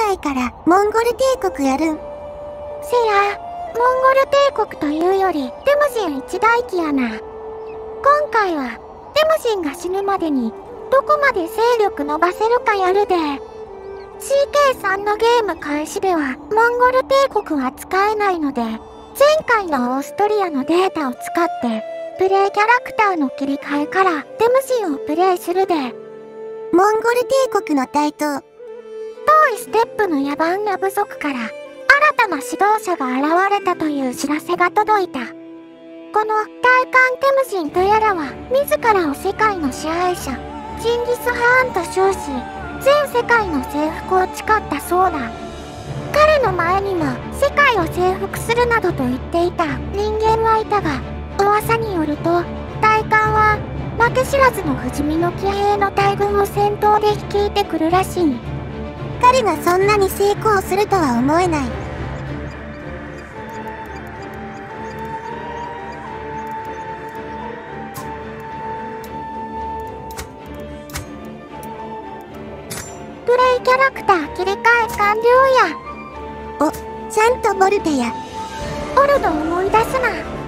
回からモンゴル帝国やるん。せや、モンゴル帝国というより、テムジン一大機やな。今回は、テムジンが死ぬまでに、どこまで勢力伸ばせるかやるで。CK3 のゲーム開始では、モンゴル帝国は使えないので、前回のオーストリアのデータを使って、プレイキャラクターの切り替えからテムジンをプレイするで。モンゴル帝国の台頭。いステップの野蛮な部族から、新たな指導者が現れたという知らせが届いた。この大韓テムジンとやらは、自らを世界の支配者、ジンギス・ハーンと称し、全世界の征服を誓ったそうだ。彼の前にも世界を征服するなどと言っていた人間はいたが、噂によると大官は負け知らずの不死身の騎兵の大軍を先頭で率いてくるらしい彼がそんなに成功するとは思えない。プレイキャラクター切り替え完了や。おちゃんとボルテや。オルド思い出すな。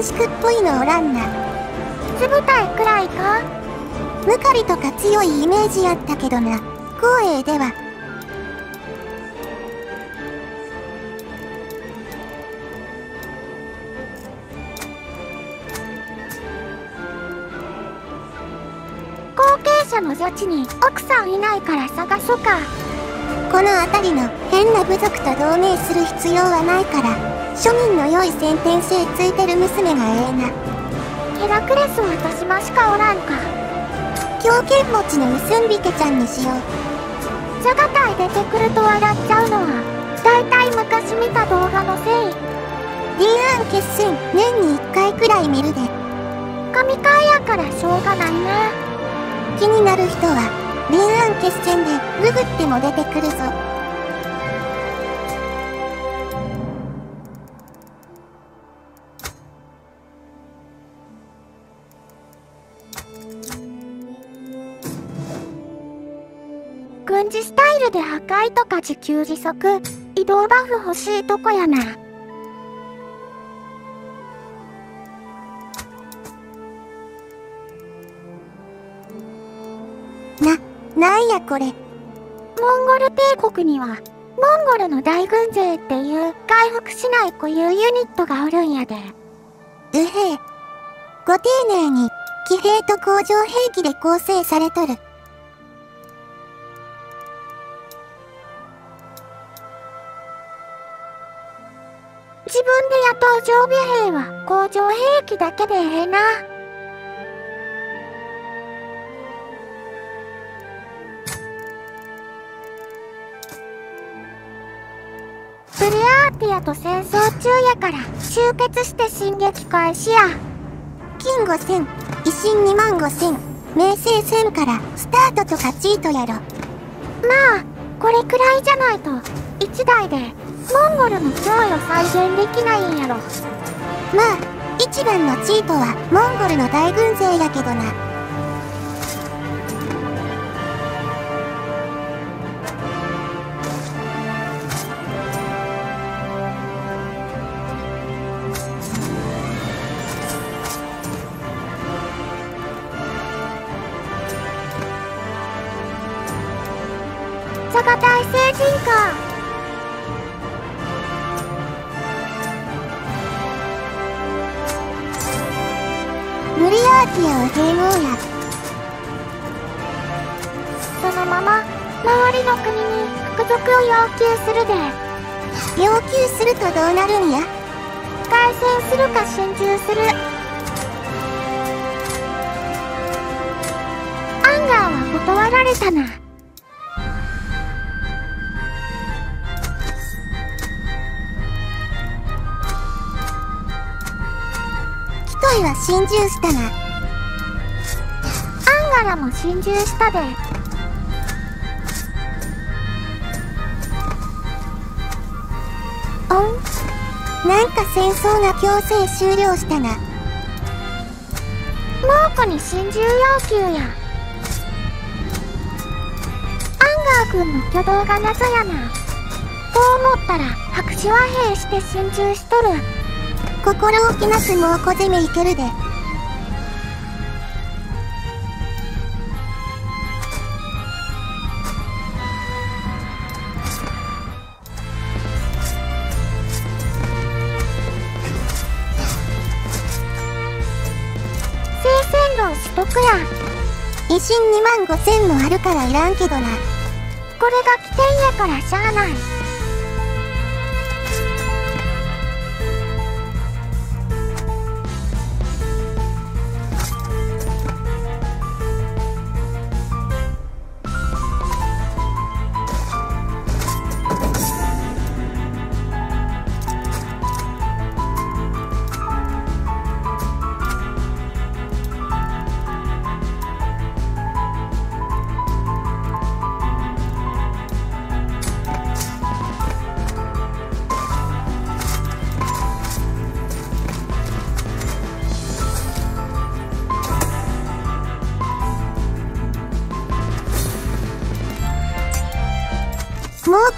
春宿っぽいのおらんなつぶたいくらいかムカリとか強いイメージやったけどな光栄では後継者の女地に奥さんいないから探そかこの辺りの変な部族と同盟する必要はないから庶民の良い先天性ついてる娘がええな。ヘラクレスは私ましかおらんか。狂犬持ちのウスンビケちゃんにしよう。ジャガタイ出てくると笑っちゃうのはだいたい昔見た動画のせい。リーアン決戦年に1回くらい見るで。神回やからしょうがないな。気になる人はリーアン決戦でググっても出てくるぞ。ルで破壊とか自給自足移動バフ欲しいとこやな。な、なんやこれ。モンゴル帝国にはモンゴルの大軍勢っていう回復しない固有ユニットがおるんやで。うへえ。ご丁寧に騎兵と工場兵器で構成されとる常備兵は工場兵器だけでええな。ブリアーティアと戦争中やから集結して進撃開始や。金5000、維新2万5000、名声1000からスタートとかチートやろ。まあ、これくらいじゃないと1台でモンゴルの脅威を再現できないんやろ。まあ一番のチートはモンゴルの大軍勢やけどな。アーティアを併合やそのまま周りの国に服属を要求するで。要求するとどうなるんや？凱旋するか心中する。アンガーは断られたな。回は心中したな。アンガラも心中したで。おん？なんか戦争が強制終了したな。こに心中要求や。アンガー君の挙動が謎やな。と思ったら白紙和平して心中しとる。心置きなくもう小攻めいけるで。維新2万5000もあるからいらんけどな。これが起点やからしゃあない。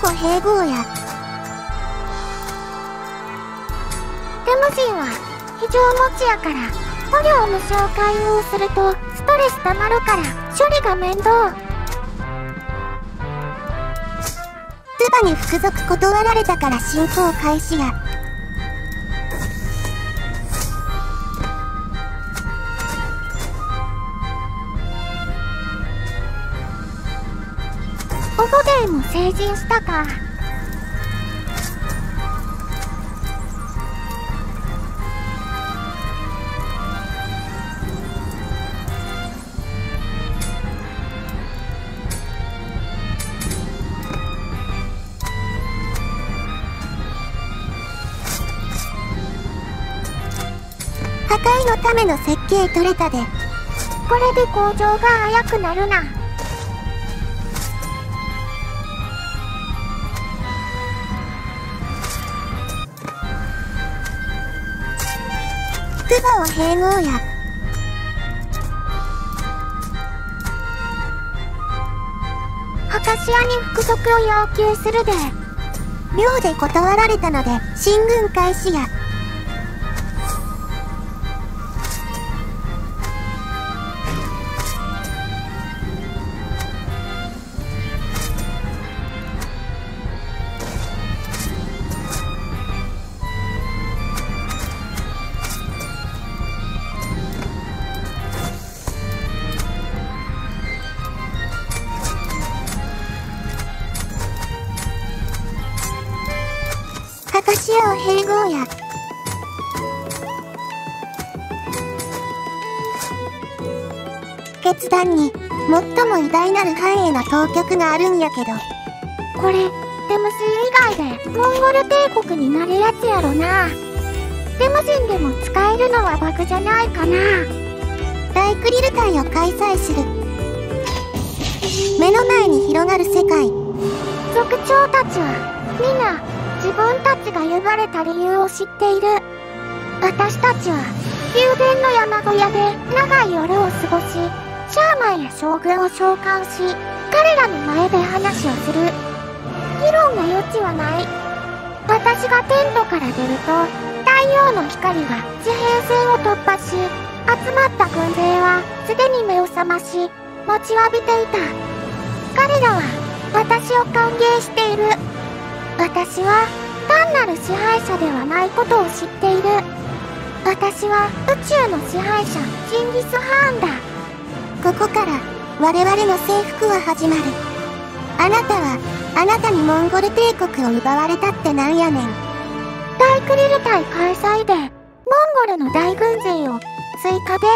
猛虎併合や。テムジンは非常持ちやから捕虜を無償解放するとストレスたまるから処理が面倒。ツバに服属断られたから進行開始や。成人したか。破壊のための設計取れたで。これで工場が早くなるな。ツバを併合や。博士屋に服属を要求するで。寮で断られたので進軍開始や。決断に最も偉大なる繁栄の当局があるんやけど。これテムス以外でモンゴル帝国になるやつやろな。テムジンでも使えるのはバグじゃないかな。大クリル会を開催する。目の前に広がる世界。族長たちは皆自分たちが呼ばれた理由を知っている。私たちは宮殿の山小屋で長い夜を過ごしシャーマンや将軍を召喚し彼らの前で話をする。議論の余地はない。私がテントから出ると太陽の光が地平線を突破し集まった軍勢はすでに目を覚まし待ちわびていた。彼らは私を歓迎している。私は単なる支配者ではないことを知っている。私は宇宙の支配者ジンギス・ハーンだ。ここから我々の征服は始まる。あなたはあなたにモンゴル帝国を奪われたってなんやねん。大クリル隊開催でモンゴルの大軍勢を追加で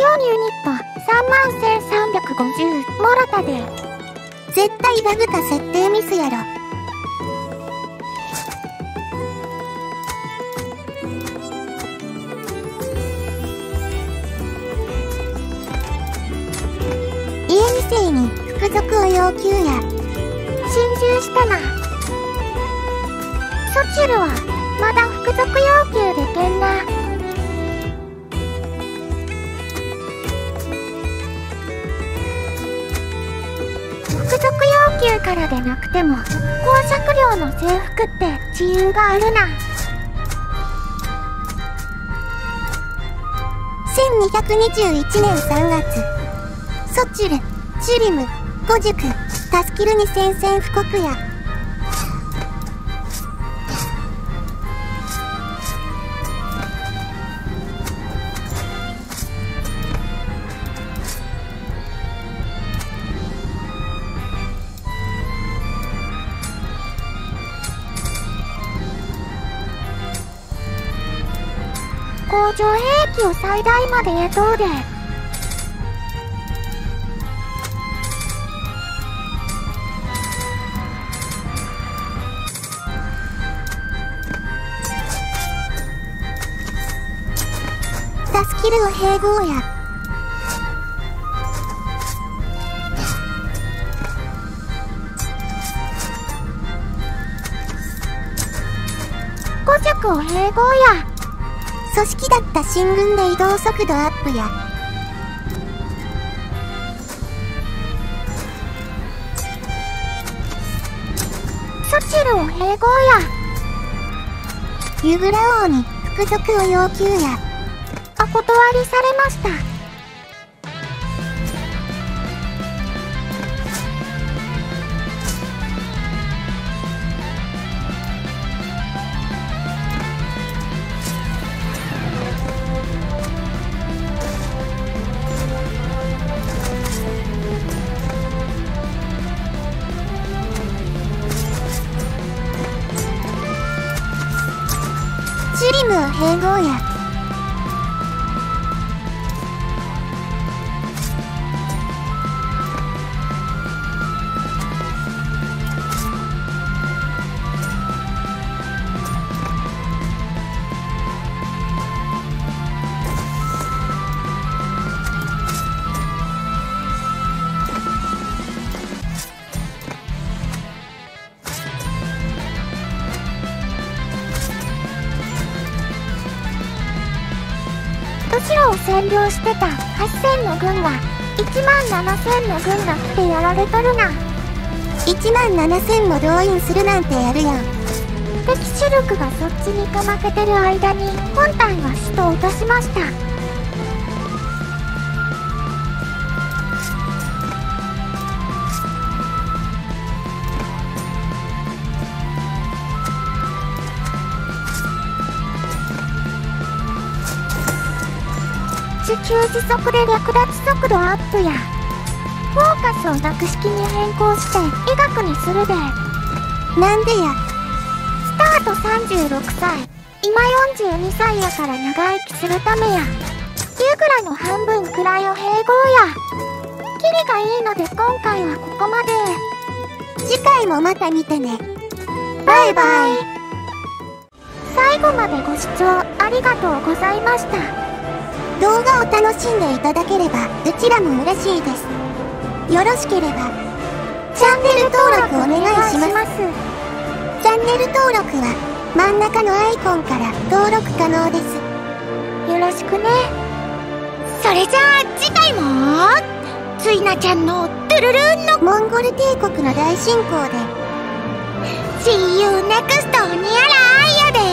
4ユニット3万1350もろたで。絶対バグか設定ミスやろ服属を要求や心中したな。ソチュルはまだ服属要求でけんな。服属要求からでなくても公爵寮の制服って自由があるな。1221年3月ソチュルチュリム五塾タスキルに宣戦布告や。工場兵器を最大まで雇うで。タスキルを併合や。五塾を併合や。組織だった進軍で移動速度アップや。ソチルを併合や。ユグラ王に服属を要求や。断りされました。チリム併合や占領してた8000の軍が1万7000の軍が来てやられとるな。1万7000も動員するなんてやるやん。敵主力がそっちにかまけてる間に本体は首都を落としました地球時速で略奪速度アップやフォーカスをなく式に変更して医学にするでなんでやスタート36歳今42歳やから長生きするためやユグラの半分くらいを併合や。キリがいいので今回はここまで。次回もまた見てね。バイバイ。最後までご視聴ありがとうございました。動画を楽しんでいただければうちらも嬉しいです。よろしければチャンネル登録お願いします。チャンネル登録は真ん中のアイコンから登録可能です。よろしくね。それじゃあ次回もついなちゃんのトゥルルンのモンゴル帝国の大進行で。See you next にゃらーやで。